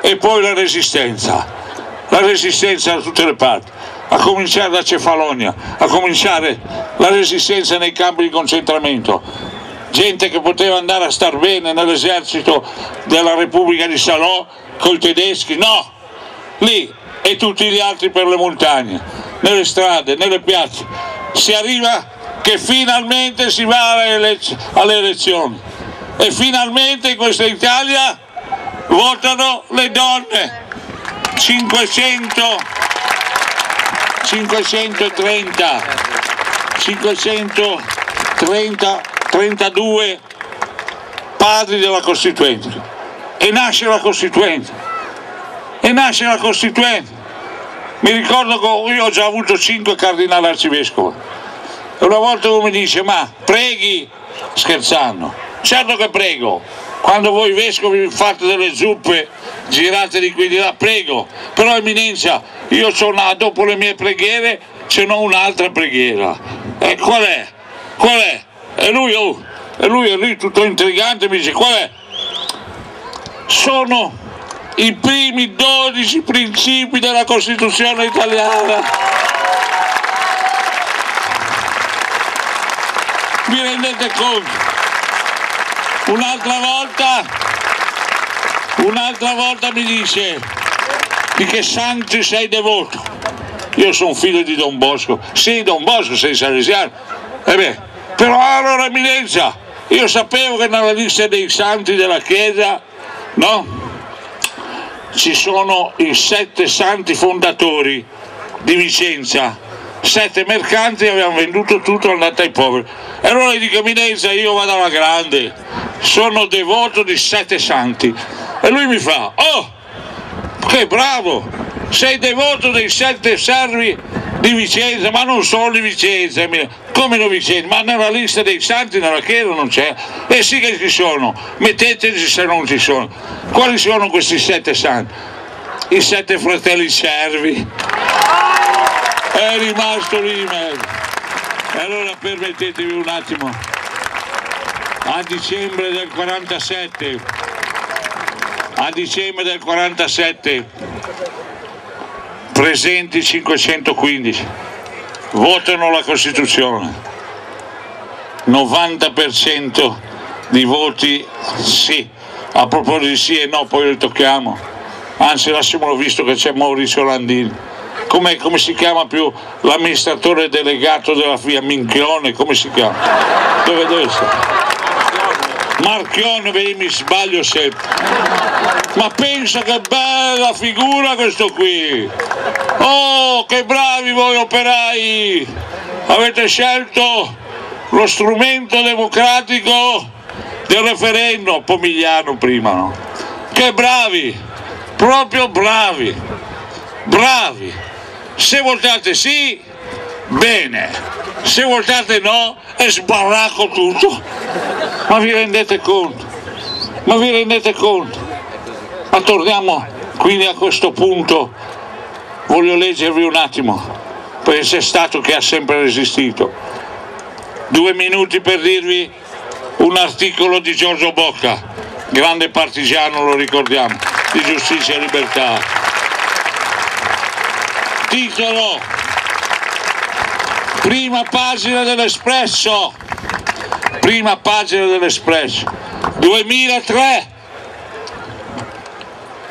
e poi la resistenza, la resistenza da tutte le parti, a cominciare da Cefalonia, a cominciare la resistenza nei campi di concentramento, gente che poteva andare a star bene nell'esercito della Repubblica di Salò con i tedeschi, no, lì e tutti gli altri per le montagne, nelle strade, nelle piazze, si arriva che finalmente si va alle, elezioni. E finalmente in questa Italia votano le donne. 500 530 530 32 padri della Costituente. E nasce la Costituente. E nasce la Costituente. Mi ricordo che io ho già avuto 5 cardinali arcivescovi. E una volta uno mi dice ma preghi? Scherzando. Certo che prego quando voi vescovi fate delle zuppe girate di qui di là, prego, però eminenza, io una, dopo le mie preghiere ce n'ho un'altra preghiera. E qual è? Qual è? E lui, oh, e lui è lì tutto intrigante, mi dice qual è? Sono i primi 12 principi della Costituzione italiana. Vi rendete conto? Un'altra volta, un'altra volta mi dice di che santi sei devoto. Io sono figlio di Don Bosco. Sì, Don Bosco sei salesiano. E eh beh, però allora eminenza, io sapevo che nella lista dei santi della Chiesa, no? Ci sono i sette santi fondatori di Vicenza sette mercanti abbiamo venduto tutto andate ai poveri. E allora gli dico eminenza io vado alla grande. Sono devoto di sette santi. E lui mi fa oh che bravo. Sei devoto dei sette servi di Vicenza ma non solo di Vicenza come non Vicenza? Ma nella lista dei santi nella chiesa non c'è. E eh sì che ci sono. Metteteci se non ci sono. Quali sono questi sette santi? I sette fratelli servi è rimasto mezzo. E allora permettetemi un attimo, a dicembre del 47, a dicembre del 47, presenti 515, votano la Costituzione, 90% di voti sì, a proposito di sì e no poi li tocchiamo, anzi lasciamolo visto che c'è Maurizio Landini come, come si chiama più l'amministratore delegato della FIA Minchione, come si chiama? Dove deve essere? Marchione, vedi mi sbaglio sempre. Ma pensa che bella figura questo qui! Oh, che bravi voi operai! Avete scelto lo strumento democratico del referendum, Pomigliano prima, no? Che bravi! Proprio bravi! Bravi! Se votate sì, bene, se votate no è sbarracco tutto. Ma vi rendete conto? Ma vi rendete conto? Ma torniamo quindi a questo punto, voglio leggervi un attimo, perché c'è stato che ha sempre resistito. Due minuti per dirvi un articolo di Giorgio Bocca, grande partigiano, lo ricordiamo, di giustizia e libertà titolo. Prima pagina dell'Espresso. Prima pagina dell'Espresso. 2003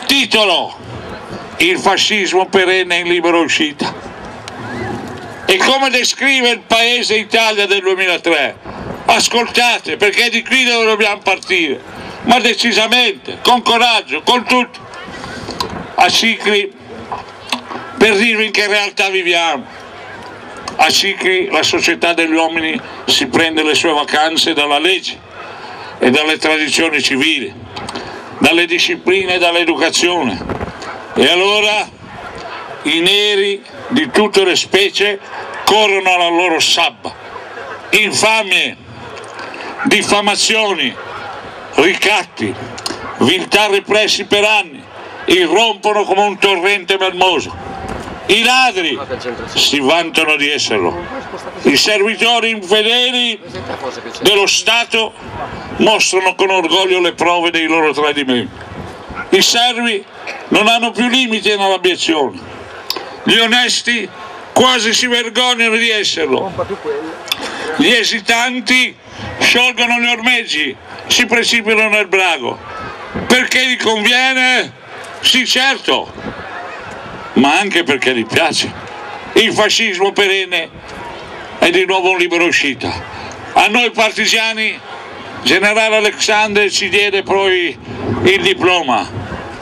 titolo. Il fascismo perenne in libera uscita. E come descrive il paese Italia del 2003 ascoltate perché di qui dove dobbiamo partire. Ma decisamente, con coraggio, con tutto. A cicli per dirvi in che realtà viviamo. A Cicri la società degli uomini si prende le sue vacanze dalla legge e dalle tradizioni civili, dalle discipline e dall'educazione. E allora i neri di tutte le specie corrono alla loro sabba. Infamie, diffamazioni, ricatti, viltà repressi per anni, irrompono come un torrente melmoso i ladri si vantano di esserlo, i servitori infedeli dello Stato mostrano con orgoglio le prove dei loro tradimenti. I servi non hanno più limiti nell'abiezione. Gli onesti quasi si vergognano di esserlo. Gli esitanti sciolgono gli ormeggi, si precipitano nel brago. Perché gli conviene? Sì, certo, ma anche perché gli piace. Il fascismo perenne è di nuovo un libero uscita. A noi partigiani, generale Alexander ci diede poi il diploma.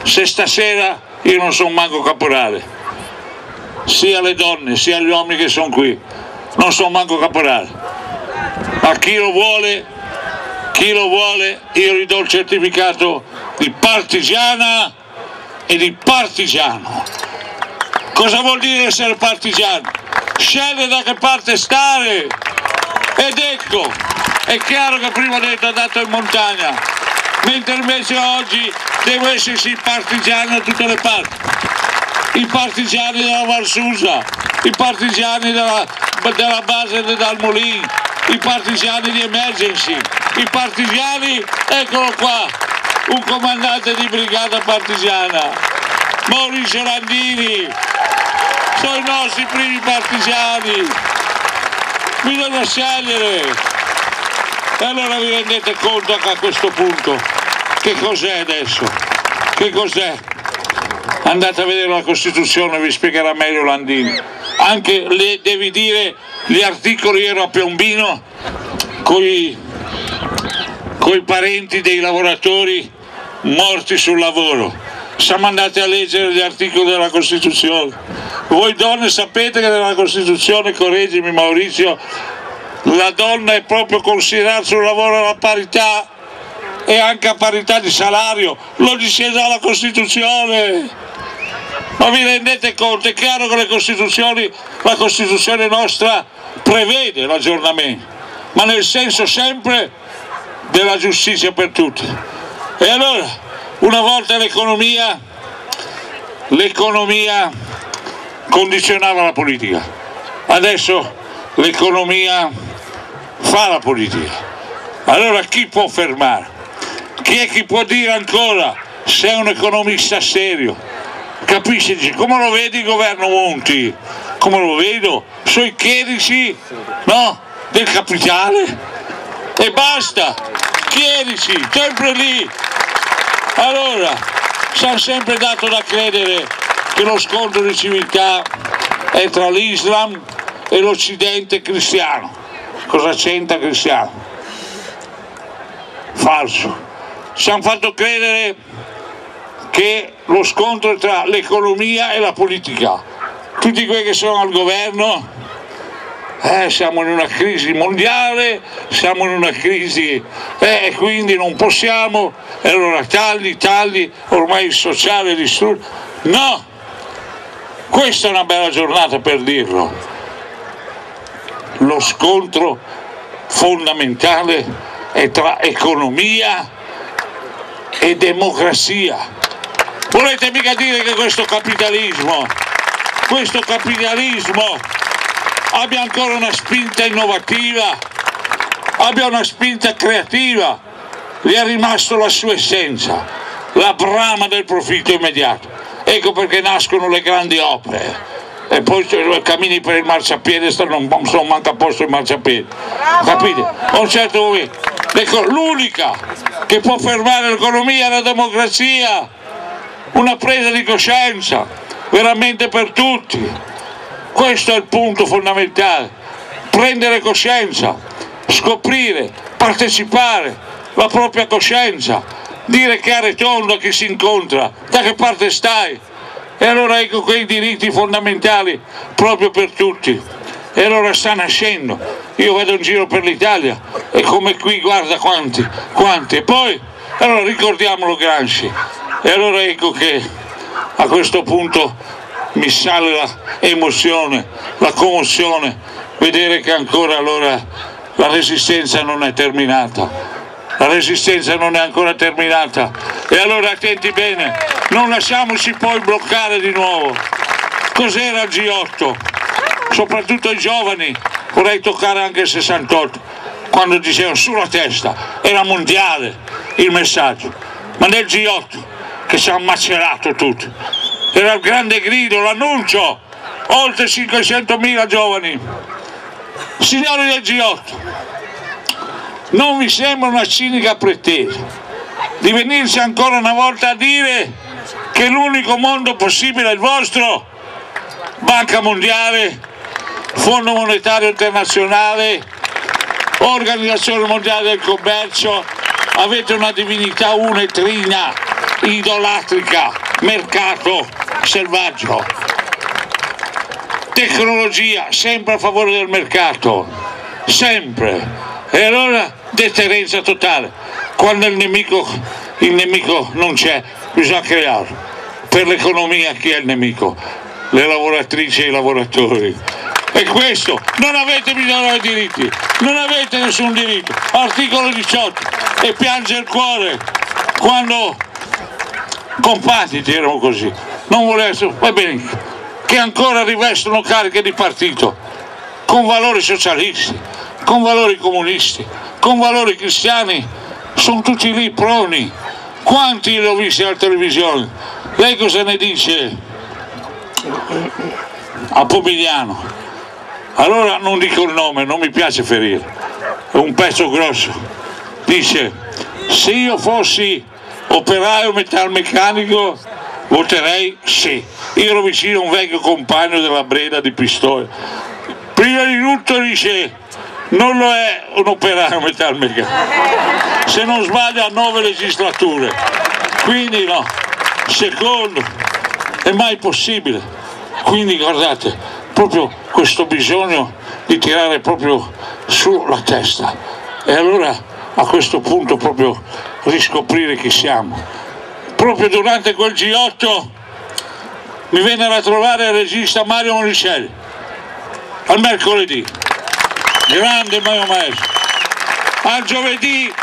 Se stasera io non sono manco caporale, sia le donne sia gli uomini che sono qui, non sono manco caporale. A chi lo vuole, chi lo vuole, io gli do il certificato di partigiana e di partigiano. Cosa vuol dire essere partigiano? Sceglie da che parte stare. Ed ecco, è chiaro che prima ho detto andato in montagna, mentre invece oggi devo essersi partigiano da tutte le parti. I partigiani della Varsusa, i partigiani della, della base del Dalmolin, i partigiani di Emergency, i partigiani, eccolo qua, un comandante di brigata partigiana, Maurizio Landini, sono i nostri primi partigiani, bisogna scegliere. E allora vi rendete conto che a questo punto che cos'è adesso? Che cos'è? Andate a vedere la Costituzione, vi spiegherà meglio Landini. Anche le, devi dire gli articoli ero a Piombino con i parenti dei lavoratori morti sul lavoro. Siamo andati a leggere gli articoli della Costituzione. Voi donne sapete che nella Costituzione, correggimi Maurizio, la donna è proprio considerata sul lavoro alla parità e anche a parità di salario, lo dice già la Costituzione. Ma vi rendete conto? È chiaro che la Costituzione nostra prevede l'aggiornamento, ma nel senso sempre della giustizia per tutti. E allora, una volta l'economia, l'economia condizionava la politica, adesso l'economia fa la politica. Allora chi può fermare? Chi è chi può dire ancora se è un economista serio? Capisci? Come lo vedi il governo Monti? Come lo vedo? Sono i chierici no? del capitale? E basta! Chierici, sempre lì! Allora, ci hanno sempre dato da credere che lo scontro di civiltà è tra l'Islam e l'Occidente cristiano. Cosa c'entra cristiano? Falso ci hanno fatto credere che lo scontro è tra l'economia e la politica. Tutti quelli che sono al governo, eh, siamo in una crisi mondiale, siamo in una crisi e eh, quindi non possiamo, e allora tagli, tagli, ormai il sociale distrutto. No, questa è una bella giornata per dirlo. Lo scontro fondamentale è tra economia e democrazia. Volete mica dire che questo capitalismo, questo capitalismo abbia ancora una spinta innovativa, abbia una spinta creativa, gli è rimasto la sua essenza, la brama del profitto immediato. Ecco perché nascono le grandi opere. E poi cammini per il marciapiede non sono manca posto il marciapiede. Capite? a un certo momento ecco, l'unica che può fermare l'economia è la democrazia una presa di coscienza veramente per tutti. Questo è il punto fondamentale. Prendere coscienza scoprire, partecipare la propria coscienza dire e tondo a chi si incontra da che parte stai e allora ecco quei diritti fondamentali proprio per tutti. E allora sta nascendo. Io vado in giro per l'Italia e come qui guarda quanti, quanti. E poi, allora ricordiamolo Gramsci. E allora ecco che a questo punto mi sale l'emozione, la commozione, vedere che ancora allora la resistenza non è terminata la resistenza non è ancora terminata e allora attenti bene, non lasciamoci poi bloccare di nuovo. Cos'era il G8? Soprattutto i giovani, vorrei toccare anche il 68, quando dicevano sulla testa, era mondiale il messaggio, ma nel G8 che ci hanno macerato tutti. Era il grande grido, l'annuncio, oltre 500.000 giovani. Signori del G8, non vi sembra una cinica pretesa di venirci ancora una volta a dire che l'unico mondo possibile è il vostro? Banca Mondiale, Fondo Monetario Internazionale, Organizzazione Mondiale del Commercio, avete una divinità unetrina, idolatrica, mercato selvaggio, tecnologia sempre a favore del mercato, sempre. E allora deterrenza totale. Quando il nemico, il nemico non c'è, bisogna crearlo. Per l'economia chi è il nemico? Le lavoratrici e i lavoratori. E questo, non avete bisogno di diritti, non avete nessun diritto. Articolo 18, e piange il cuore quando compatiti erano così, non volessero, va bene, che ancora rivestono cariche di partito, con valori socialisti, con valori comunisti, con valori cristiani, sono tutti lì proni. Quanti li ho visti alla televisione? Lei cosa ne dice a Pomigliano? Allora non dico il nome, non mi piace ferire, è un pezzo grosso. Dice, se io fossi operaio metalmeccanico voterei sì. Io ero vicino a un vecchio compagno della Breda di Pistoia. Prima di tutto dice, non lo è un operaio metalmeccanico, se non sbaglia a nove legislature. Quindi no, secondo, è mai possibile. Quindi guardate, proprio questo bisogno di tirare proprio su la testa e allora a questo punto proprio riscoprire chi siamo. Proprio durante quel G8 mi vennero a trovare il regista Mario Monicelli al mercoledì, grande mio maestro. Al giovedì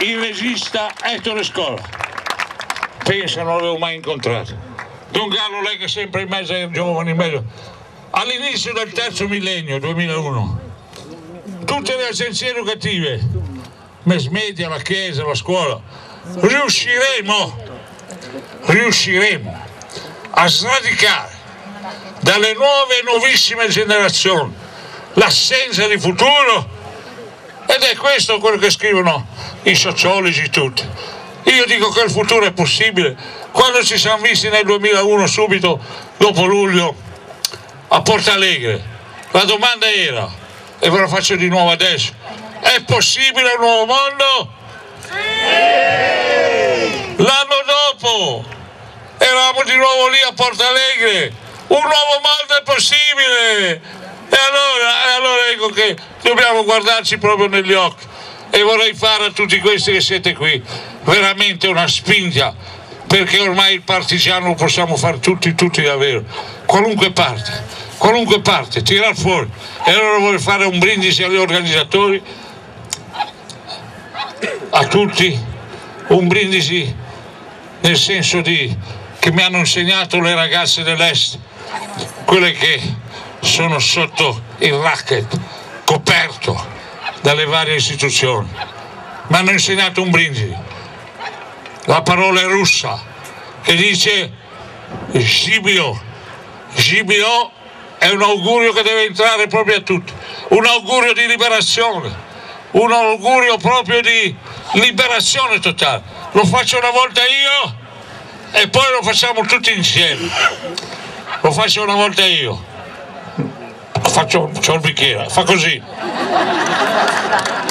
il regista Ettore Scola, pensa non l'avevo mai incontrato Don Gallo è sempre in mezzo ai giovani, meglio. all'inizio del terzo millennio, 2001, tutte le agenzie educative, mass media, la chiesa, la scuola, riusciremo, riusciremo a sradicare dalle nuove e nuovissime generazioni l'assenza di futuro ed è questo quello che scrivono i sociologi tutti. Io dico che il futuro è possibile quando ci siamo visti nel 2001 subito dopo luglio a Porta Alegre la domanda era e ve la faccio di nuovo adesso è possibile un nuovo mondo? Sì! l'anno dopo eravamo di nuovo lì a Porta Alegre un nuovo mondo è possibile. E allora, e allora ecco che dobbiamo guardarci proprio negli occhi. E vorrei fare a tutti questi che siete qui veramente una spinta perché ormai il partigiano lo possiamo fare tutti, tutti davvero, qualunque parte, qualunque parte, tirar fuori. E allora voglio fare un brindisi agli organizzatori, a tutti, un brindisi nel senso di, che mi hanno insegnato le ragazze dell'Est, quelle che sono sotto il racket, coperto dalle varie istituzioni. Mi hanno insegnato un brindisi la parola è russa che dice Gibio. Gibio è un augurio che deve entrare proprio a tutti, un augurio di liberazione, un augurio proprio di liberazione totale. Lo faccio una volta io e poi lo facciamo tutti insieme. Lo faccio una volta io. Faccio, c'ho il bicchiere, fa così.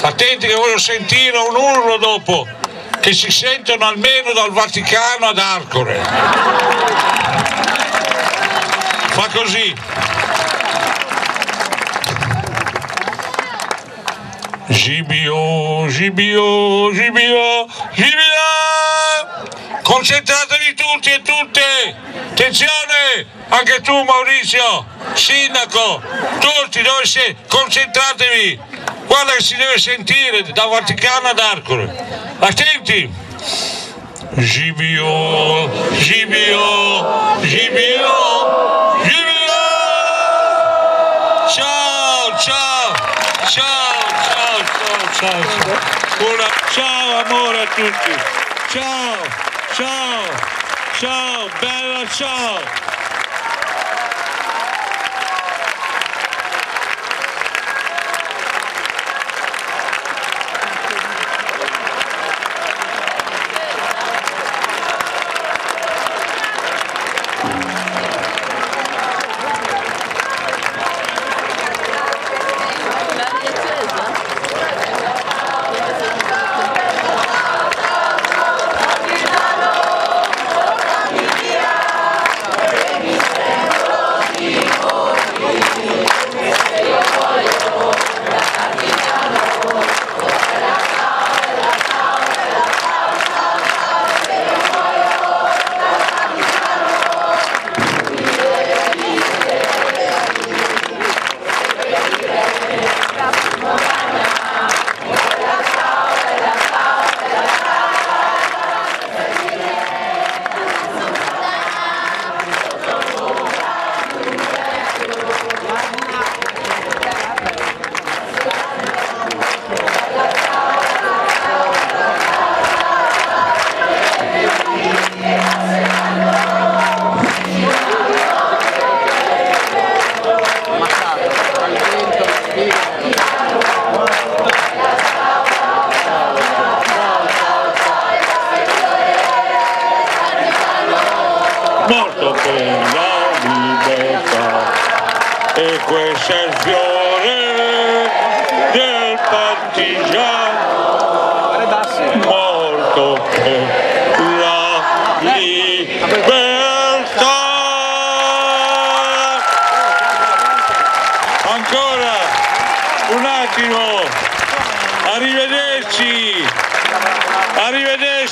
Attenti che voglio sentire un urlo dopo che si sentono almeno dal Vaticano ad Arcore. Fa così. Gibio, Gibio, Gibio, Gibio! Concentratevi tutti e tutte! Attenzione! Anche tu Maurizio, sindaco, tutti siete? Concentratevi! guarda che si deve sentire da Vaticano ad Arcore attenti Gibio Gibio Gibio Gibio ciao ciao ciao ciao ciao ciao ciao, ciao amore a tutti ciao, ciao, ciao, bella ciao.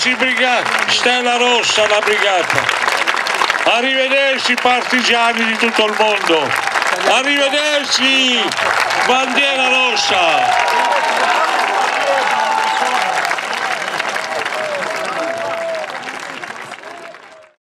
Arrivederci brigata, Stella Rossa la brigata. Arrivederci partigiani di tutto il mondo. Arrivederci bandiera rossa.